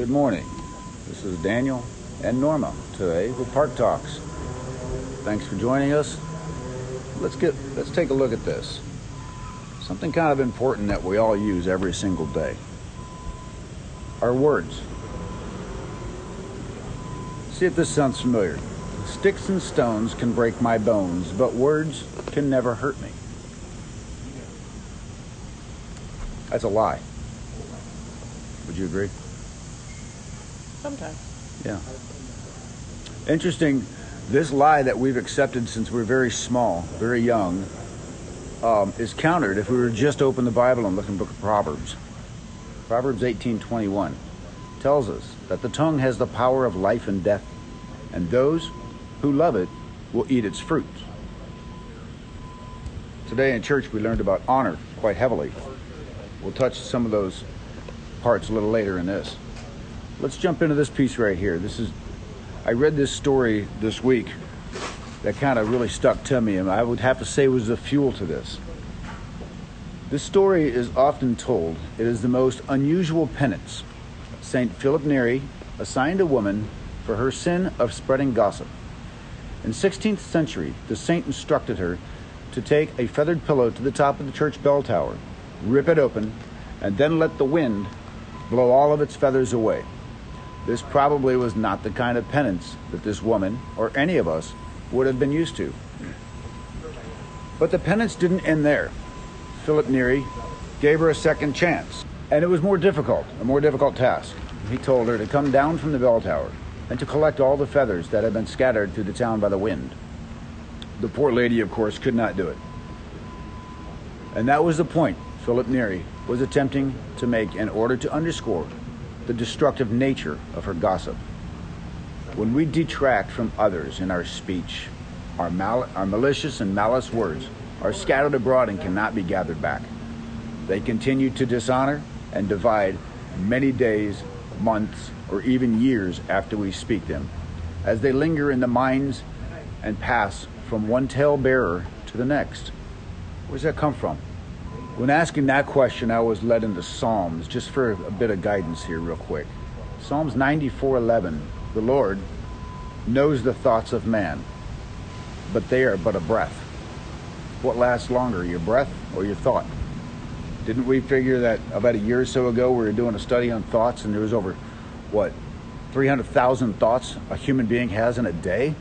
Good morning. This is Daniel and Norma today with Park Talks. Thanks for joining us. Let's get let's take a look at this. Something kind of important that we all use every single day. Our words. See if this sounds familiar. Sticks and stones can break my bones, but words can never hurt me. That's a lie. Would you agree? Sometimes. Yeah. Interesting. This lie that we've accepted since we're very small, very young, um, is countered if we were just open the Bible and look in the book of Proverbs. Proverbs 18:21 tells us that the tongue has the power of life and death, and those who love it will eat its fruit. Today in church we learned about honor quite heavily. We'll touch some of those parts a little later in this. Let's jump into this piece right here. This is I read this story this week that kind of really stuck to me, and I would have to say was the fuel to this. This story is often told. It is the most unusual penance. Saint Philip Neri assigned a woman for her sin of spreading gossip. In 16th century, the saint instructed her to take a feathered pillow to the top of the church bell tower, rip it open, and then let the wind blow all of its feathers away. This probably was not the kind of penance that this woman, or any of us, would have been used to. But the penance didn't end there. Philip Neri gave her a second chance, and it was more difficult, a more difficult task. He told her to come down from the bell tower and to collect all the feathers that had been scattered through the town by the wind. The poor lady, of course, could not do it. And that was the point Philip Neri was attempting to make in order to underscore the destructive nature of her gossip. When we detract from others in our speech, our, mal- our malicious and malice words are scattered abroad and cannot be gathered back. They continue to dishonor and divide many days, months, or even years after we speak them, as they linger in the minds and pass from one tale bearer to the next. Where does that come from? When asking that question, I was led into Psalms, just for a bit of guidance here, real quick. Psalms 94:11. The Lord knows the thoughts of man, but they are but a breath. What lasts longer, your breath or your thought? Didn't we figure that about a year or so ago we were doing a study on thoughts, and there was over what 300,000 thoughts a human being has in a day?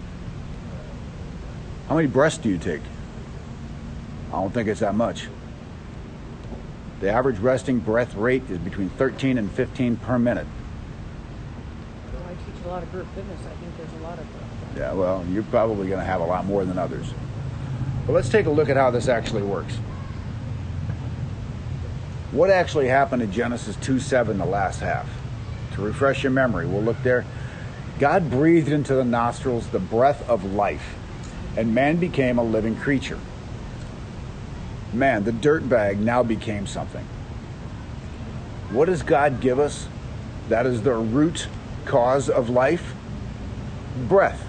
How many breaths do you take? I don't think it's that much. The average resting breath rate is between 13 and 15 per minute. Well, I teach a lot of group fitness. I think there's a lot of Yeah, well, you're probably going to have a lot more than others. But let's take a look at how this actually works. What actually happened in Genesis 2 7, the last half? To refresh your memory, we'll look there. God breathed into the nostrils the breath of life, and man became a living creature. Man, the dirt bag now became something. What does God give us? That is the root cause of life breath.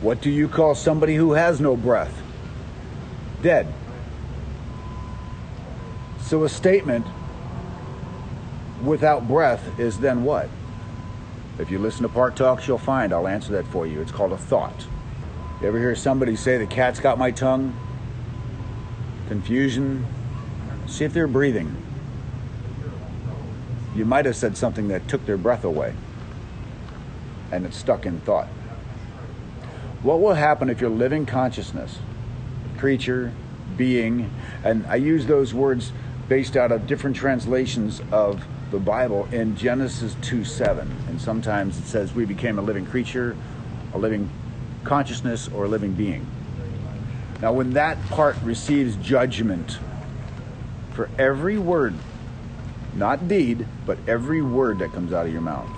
What do you call somebody who has no breath? Dead. So a statement without breath is then what? If you listen to Park Talks, you'll find I'll answer that for you. It's called a thought. You ever hear somebody say, The cat's got my tongue? Confusion. See if they're breathing. You might have said something that took their breath away and it's stuck in thought. What will happen if your living consciousness, creature, being, and I use those words based out of different translations of the Bible in Genesis 2 7. And sometimes it says we became a living creature, a living consciousness, or a living being. Now, when that part receives judgment for every word, not deed, but every word that comes out of your mouth,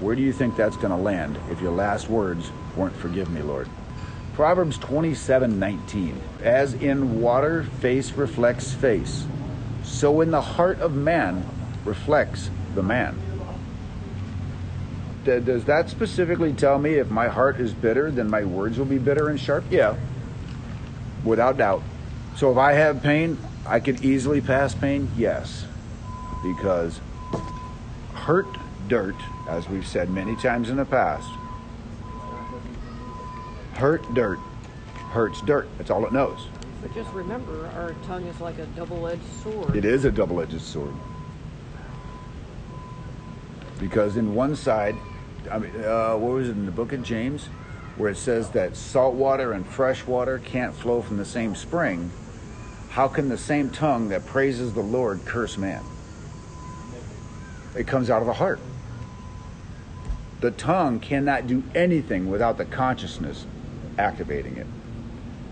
where do you think that's going to land if your last words weren't forgive me, Lord? Proverbs 27 19. As in water, face reflects face, so in the heart of man reflects the man. Does that specifically tell me if my heart is bitter, then my words will be bitter and sharp? Yeah, without doubt. So if I have pain, I could easily pass pain? Yes, because hurt dirt, as we've said many times in the past. Hurt dirt hurts dirt. That's all it knows. But just remember, our tongue is like a double-edged sword. It is a double edged sword. Because in one side, I mean, uh, what was it in the book of James, where it says that salt water and fresh water can't flow from the same spring? How can the same tongue that praises the Lord curse man? It comes out of the heart. The tongue cannot do anything without the consciousness activating it.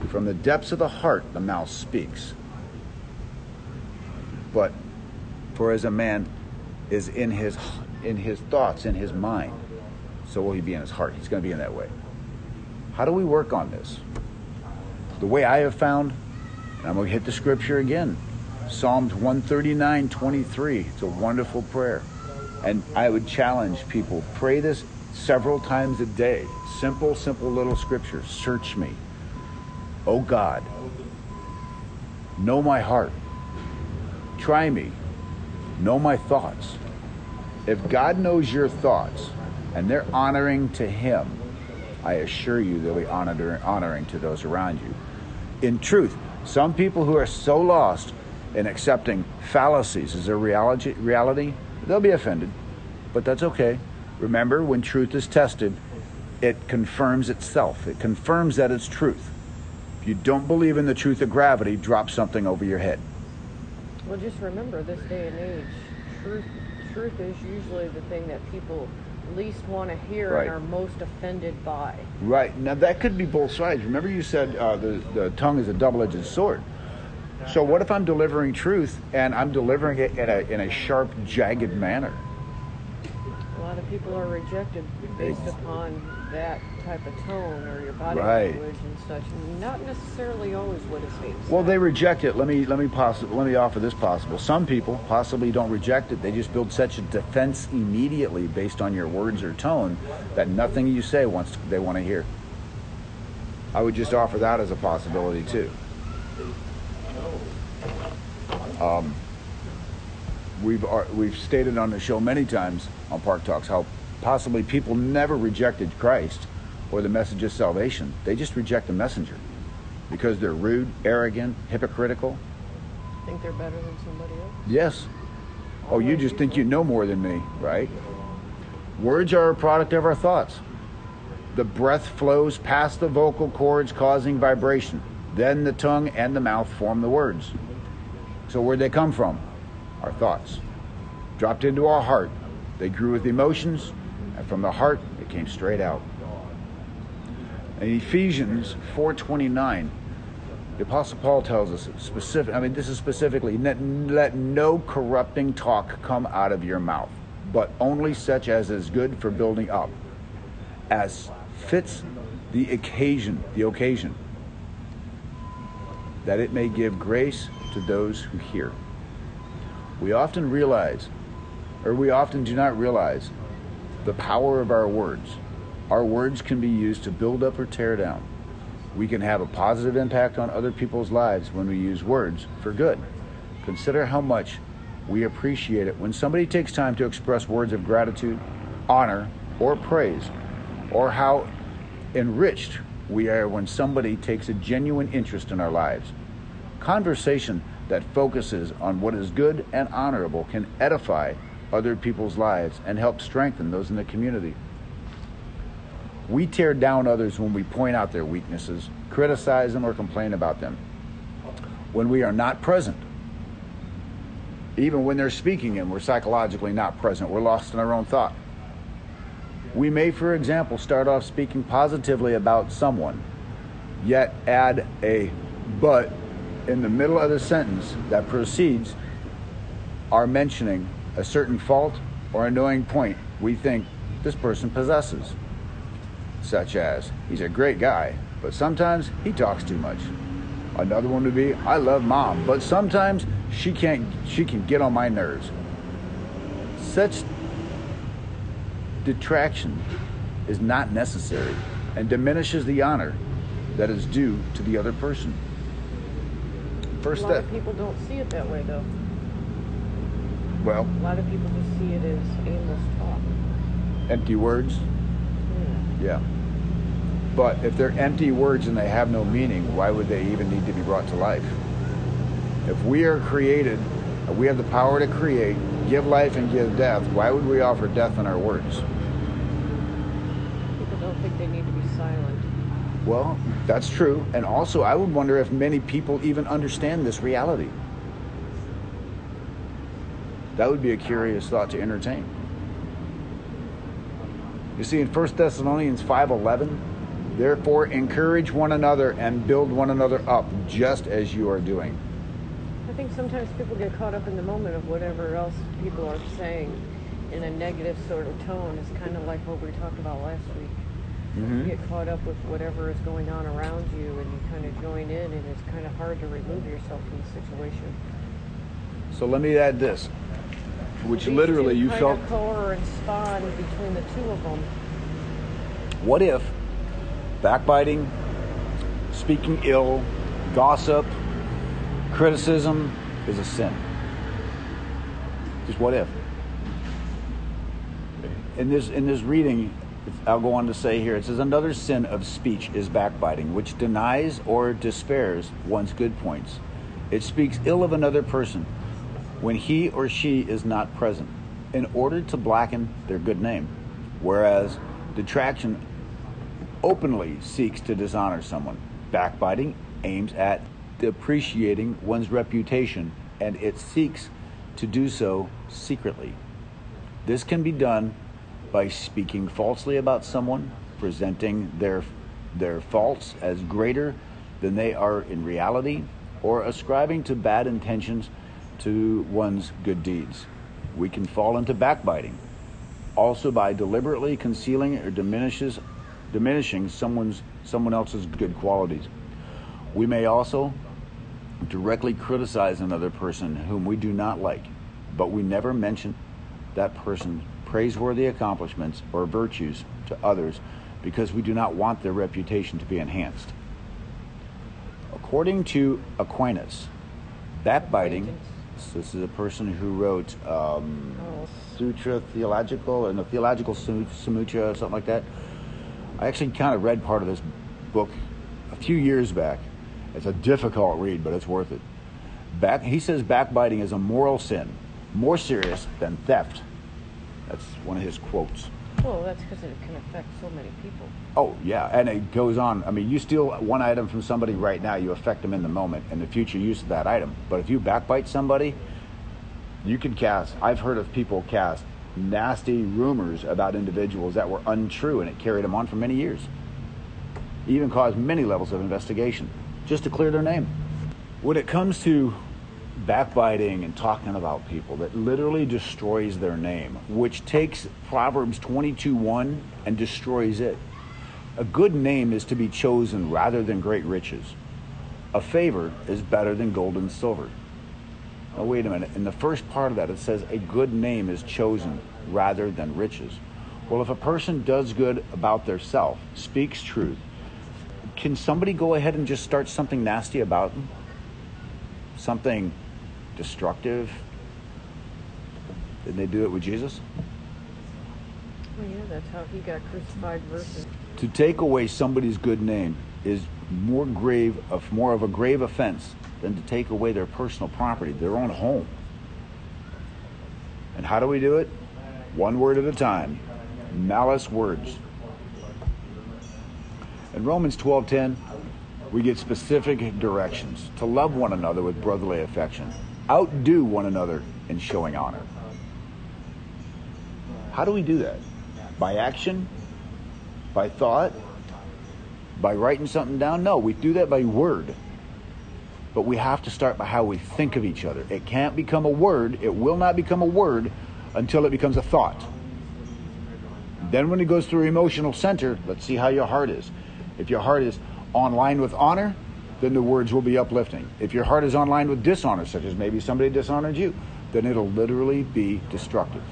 From the depths of the heart, the mouth speaks. But for as a man is in his in his thoughts, in his mind, so will he be in his heart. He's going to be in that way. How do we work on this? The way I have found, and I'm going to hit the scripture again. Psalms 139, 23. It's a wonderful prayer. And I would challenge people, pray this several times a day. Simple, simple little scripture. Search me. O God, know my heart. Try me. Know my thoughts. If God knows your thoughts and they're honoring to Him, I assure you they'll be honor- honoring to those around you. In truth, some people who are so lost in accepting fallacies as a reality, reality, they'll be offended. But that's okay. Remember, when truth is tested, it confirms itself. It confirms that it's truth. If you don't believe in the truth of gravity, drop something over your head. Well, just remember, this day and age, truth, truth is usually the thing that people least want to hear Right. and are most offended by. Right. Now, that could be both sides. Remember, you said uh, the, the tongue is a double edged sword. So, what if I'm delivering truth and I'm delivering it in a, in a sharp, jagged manner? A lot of people are rejected based upon that type of tone or your body Right. language and such. Not necessarily always what is being said. Well, they reject it. Let me let me possi- let me offer this possible. Some people possibly don't reject it. They just build such a defense immediately based on your words or tone that nothing you say wants they want to hear. I would just offer that as a possibility too. Um, we've ar- we've stated on the show many times on Park Talks how possibly people never rejected Christ or the message of salvation. They just reject the messenger because they're rude, arrogant, hypocritical. think they're better than somebody else. Yes. Oh, you just think you know more than me, right? Words are a product of our thoughts. The breath flows past the vocal cords, causing vibration. Then the tongue and the mouth form the words. So, where'd they come from? Our thoughts. Dropped into our heart. They grew with emotions, and from the heart, it came straight out. In Ephesians 4:29, the Apostle Paul tells us specific. I mean, this is specifically let, let no corrupting talk come out of your mouth, but only such as is good for building up, as fits the occasion. The occasion that it may give grace to those who hear. We often realize, or we often do not realize, the power of our words. Our words can be used to build up or tear down. We can have a positive impact on other people's lives when we use words for good. Consider how much we appreciate it when somebody takes time to express words of gratitude, honor, or praise, or how enriched we are when somebody takes a genuine interest in our lives. Conversation that focuses on what is good and honorable can edify other people's lives and help strengthen those in the community. We tear down others when we point out their weaknesses, criticize them, or complain about them. When we are not present, even when they're speaking and we're psychologically not present, we're lost in our own thought. We may, for example, start off speaking positively about someone, yet add a but in the middle of the sentence that precedes our mentioning a certain fault or annoying point we think this person possesses, such as, he's a great guy, but sometimes he talks too much. Another one would be, I love mom, but sometimes she can't she can get on my nerves. Such detraction is not necessary and diminishes the honor that is due to the other person. First a lot step. of people don't see it that way, though. Well, A lot of people just see it as aimless talk. empty words. Yeah. But if they're empty words and they have no meaning, why would they even need to be brought to life? If we are created, we have the power to create, give life and give death, why would we offer death in our words? People don't think they need to be silent. Well, that's true. And also, I would wonder if many people even understand this reality. That would be a curious thought to entertain. You see, in 1 Thessalonians 5.11, therefore encourage one another and build one another up, just as you are doing. I think sometimes people get caught up in the moment of whatever else people are saying in a negative sort of tone. It's kind of like what we talked about last week. Mm-hmm. You get caught up with whatever is going on around you and you kind of join in and it's kind of hard to remove yourself from the situation. So let me add this, which These literally you felt. of correspond between the two of them. What if backbiting, speaking ill, gossip, criticism is a sin? Just what if? In this in this reading, I'll go on to say here. It says another sin of speech is backbiting, which denies or despairs one's good points. It speaks ill of another person when he or she is not present, in order to blacken their good name. Whereas detraction openly seeks to dishonor someone. Backbiting aims at depreciating one's reputation, and it seeks to do so secretly. This can be done by speaking falsely about someone, presenting their their faults as greater than they are in reality, or ascribing to bad intentions to one's good deeds. We can fall into backbiting, also by deliberately concealing or diminishes diminishing someone's someone else's good qualities. We may also directly criticize another person whom we do not like, but we never mention that person's praiseworthy accomplishments or virtues to others because we do not want their reputation to be enhanced. According to Aquinas, backbiting. This is a person who wrote um, Oh. Sutra Theological, and the Theological Sum- Samutra, something like that. I actually kind of read part of this book a few years back. It's a difficult read, but it's worth it. Back, he says backbiting is a moral sin, more serious than theft. That's one of his quotes. Well, that's because it can affect so many people. Oh yeah, and it goes on. I mean, you steal one item from somebody right now, you affect them in the moment and the future use of that item. But if you backbite somebody, you can cast. I've heard of people cast nasty rumors about individuals that were untrue, and it carried them on for many years. Even caused many levels of investigation just to clear their name. When it comes to backbiting and talking about people that literally destroys their name, which takes Proverbs 22 1 and destroys it. A good name is to be chosen rather than great riches. A favor is better than gold and silver. Now, wait a minute. In the first part of that, it says a good name is chosen rather than riches. Well, if a person does good about their self, speaks truth, can somebody go ahead and just start something nasty about them? Something destructive? Did they do it with Jesus? Well, yeah, that's how he got crucified versus. To take away somebody's good name is more grave of more of a grave offense than to take away their personal property, their own home. And how do we do it? One word at a time. Malice words. In Romans 12:10, we get specific directions to love one another with brotherly affection. Outdo one another in showing honor. How do we do that? By action? By thought? By writing something down? No, we do that by word. But we have to start by how we think of each other. It can't become a word, it will not become a word until it becomes a thought. Then, when it goes through emotional center, let's see how your heart is. If your heart is on line with honor, then the words will be uplifting. If your heart is on line with dishonor, such as maybe somebody dishonored you, then it'll literally be destructive.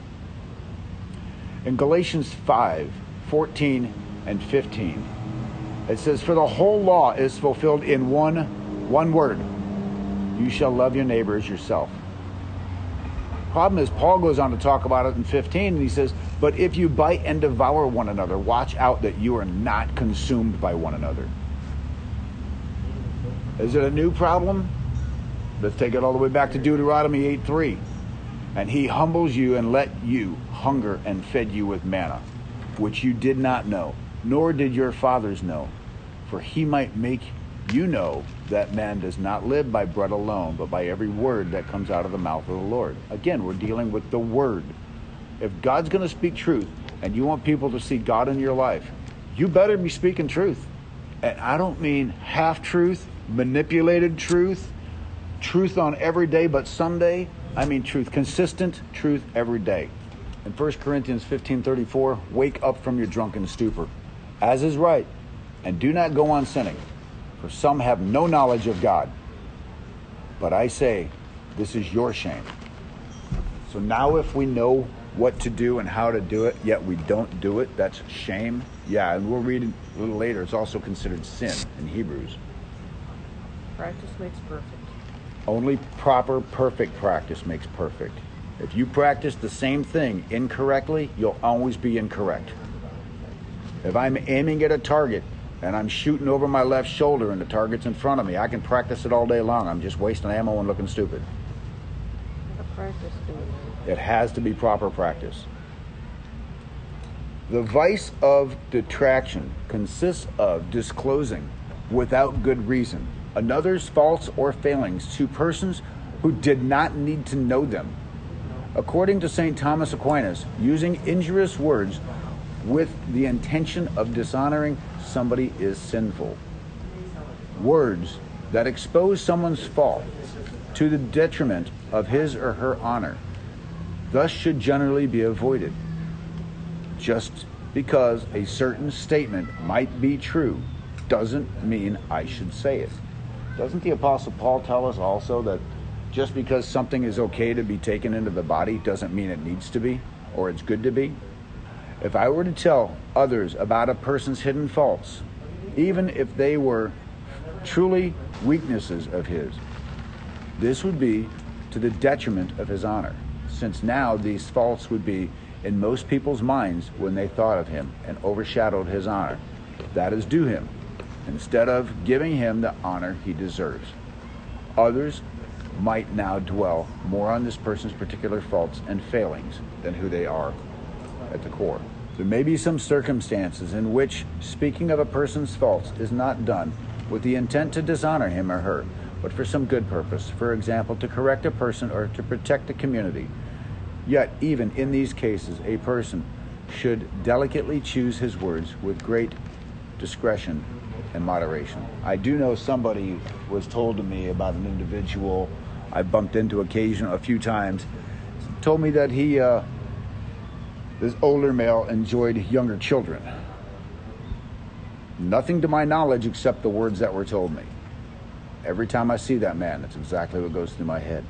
In Galatians 5 14 and 15, it says, For the whole law is fulfilled in one, one word you shall love your neighbor as yourself. Problem is, Paul goes on to talk about it in 15, and he says, But if you bite and devour one another, watch out that you are not consumed by one another. Is it a new problem? Let's take it all the way back to Deuteronomy 8 3. And he humbles you and let you hunger and fed you with manna, which you did not know, nor did your fathers know, for he might make you know that man does not live by bread alone, but by every word that comes out of the mouth of the Lord. Again, we're dealing with the word. If God's going to speak truth and you want people to see God in your life, you better be speaking truth. And I don't mean half truth, manipulated truth, truth on every day but Sunday. I mean truth, consistent truth every day. In 1 Corinthians 15:34, wake up from your drunken stupor, as is right, and do not go on sinning for some have no knowledge of God. But I say, this is your shame. So now, if we know what to do and how to do it, yet we don't do it, that's shame. Yeah, and we'll read a little later, it's also considered sin in Hebrews. Practice makes perfect. Only proper, perfect practice makes perfect. If you practice the same thing incorrectly, you'll always be incorrect. If I'm aiming at a target and I'm shooting over my left shoulder and the target's in front of me, I can practice it all day long. I'm just wasting ammo and looking stupid. practice It has to be proper practice. The vice of detraction consists of disclosing without good reason another's faults or failings to persons who did not need to know them. According to St. Thomas Aquinas, using injurious words with the intention of dishonoring somebody is sinful. Words that expose someone's fault to the detriment of his or her honor thus should generally be avoided. Just because a certain statement might be true doesn't mean I should say it. Doesn't the Apostle Paul tell us also that just because something is okay to be taken into the body doesn't mean it needs to be or it's good to be? If I were to tell others about a person's hidden faults, even if they were truly weaknesses of his, this would be to the detriment of his honor, since now these faults would be in most people's minds when they thought of him and overshadowed his honor. That is due him, instead of giving him the honor he deserves. Others might now dwell more on this person's particular faults and failings than who they are at the core. There may be some circumstances in which speaking of a person's faults is not done with the intent to dishonor him or her, but for some good purpose, for example, to correct a person or to protect the community. Yet, even in these cases, a person should delicately choose his words with great discretion and moderation. I do know somebody was told to me about an individual I bumped into occasion a few times, told me that he uh, this older male enjoyed younger children. Nothing to my knowledge except the words that were told me. Every time I see that man, that's exactly what goes through my head.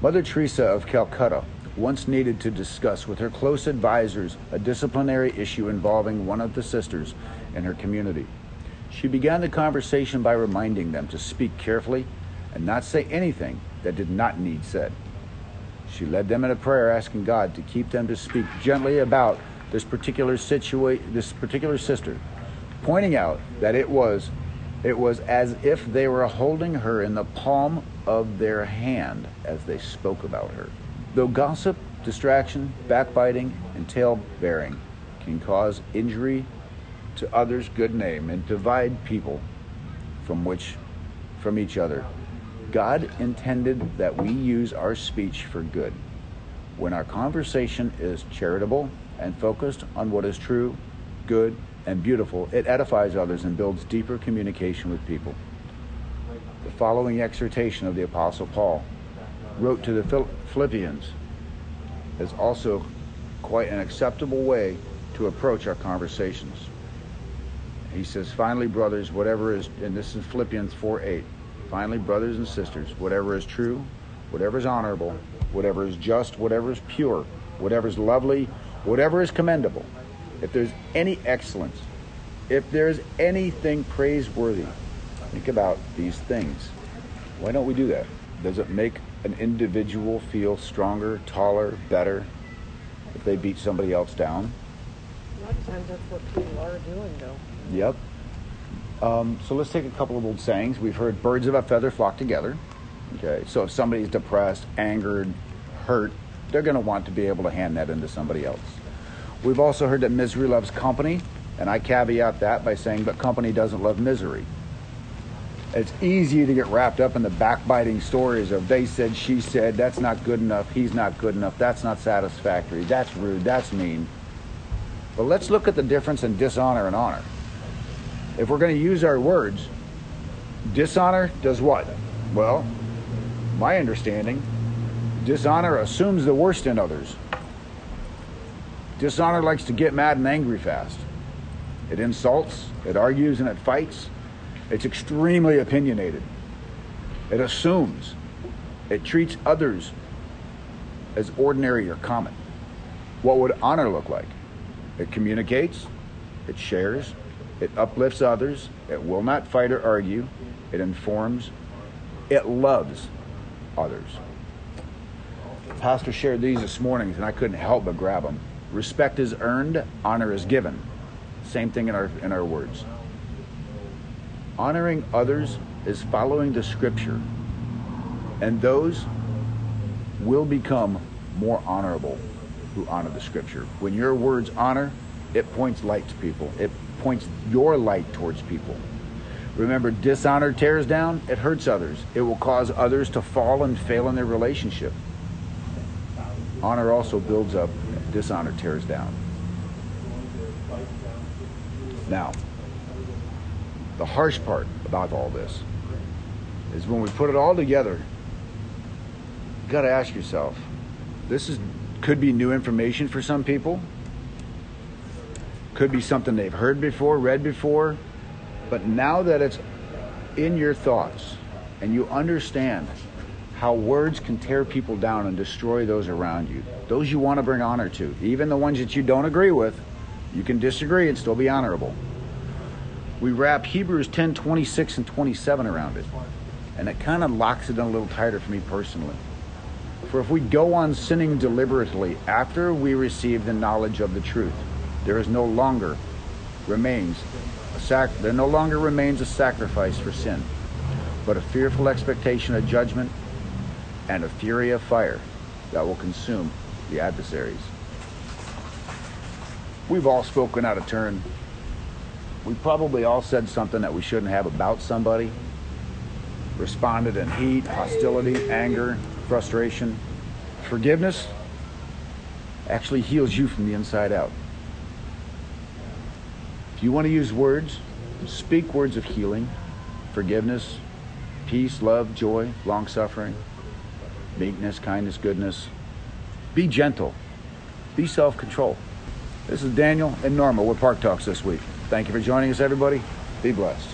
Mother Teresa of Calcutta once needed to discuss with her close advisors a disciplinary issue involving one of the sisters in her community. She began the conversation by reminding them to speak carefully and not say anything that did not need said. She led them in a prayer asking God to keep them to speak gently about this particular situation, this particular sister, pointing out that it was it was as if they were holding her in the palm of their hand as they spoke about her. Though gossip, detraction, backbiting, and tale bearing can cause injury to others' good name and divide people from which from each other, God intended that we use our speech for good. When our conversation is charitable and focused on what is true, good, and beautiful, it edifies others and builds deeper communication with people. The following exhortation of the Apostle Paul wrote to the Philippians is also quite an acceptable way to approach our conversations. He says, finally, brothers, whatever is, and this is Philippians 4 8. Finally, brothers and sisters, whatever is true, whatever is honorable, whatever is just, whatever is pure, whatever is lovely, whatever is commendable, if there's any excellence, if there's anything praiseworthy, think about these things. Why don't we do that? Does it make an individual feel stronger, taller, better if they beat somebody else down? A lot of times that's what people are doing, though. Yep. Um, so let's take a couple of old sayings. We've heard birds of a feather flock together. Okay, so if somebody's depressed, angered, hurt, they're going to want to be able to hand that into somebody else. We've also heard that misery loves company, and I caveat that by saying, but company doesn't love misery. It's easy to get wrapped up in the backbiting stories of they said, she said, that's not good enough, he's not good enough, that's not satisfactory, that's rude, that's mean. But let's look at the difference in dishonor and honor. If we're going to use our words, dishonor does what? Well, my understanding, dishonor assumes the worst in others. Dishonor likes to get mad and angry fast. It insults, it argues, and it fights. It's extremely opinionated. It assumes. It treats others as ordinary or common. What would honor look like? It communicates, it shares, it uplifts others, it will not fight or argue, it informs, it loves others. The pastor shared these this morning, and I couldn't help but grab them. Respect is earned, honor is given. Same thing in our in our words. Honoring others is following the scripture, and those will become more honorable who honor the scripture. When your words honor, it points light to people. It points your light towards people. Remember, dishonor tears down, it hurts others. It will cause others to fall and fail in their relationship. Honor also builds up, dishonor tears down. Now, the harsh part about all this is when we put it all together, you got to ask yourself this is could be new information for some people. Could be something they've heard before, read before, but now that it's in your thoughts and you understand how words can tear people down and destroy those around you, those you want to bring honor to, even the ones that you don't agree with, you can disagree and still be honorable. We wrap Hebrews 10 26 and 27 around it, and it kind of locks it in a little tighter for me personally. For if we go on sinning deliberately after we receive the knowledge of the truth, there is no longer remains a sac- there no longer remains a sacrifice for sin, but a fearful expectation of judgment and a fury of fire that will consume the adversaries. We've all spoken out of turn. We probably all said something that we shouldn't have about somebody. Responded in heat, hostility, anger, frustration. Forgiveness actually heals you from the inside out. If you want to use words, speak words of healing, forgiveness, peace, love, joy, long suffering, meekness, kindness, goodness. Be gentle. Be self control. This is Daniel and Norma with Park Talks this week. Thank you for joining us, everybody. Be blessed.